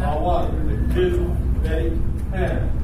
All one, two, eight, ten.